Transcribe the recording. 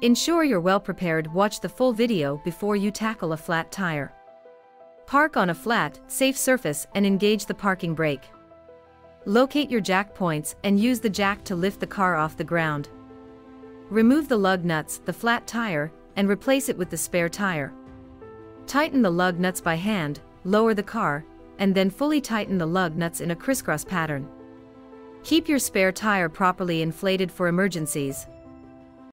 Ensure you're well prepared watch the full video before you tackle a flat tire. Park on a flat, safe surface and engage the parking brake. Locate your jack points and use the jack to lift the car off the ground. Remove the lug nuts, the flat tire, and replace it with the spare tire. Tighten the lug nuts by hand, lower the car, and then fully tighten the lug nuts in a crisscross pattern. Keep your spare tire properly inflated for emergencies.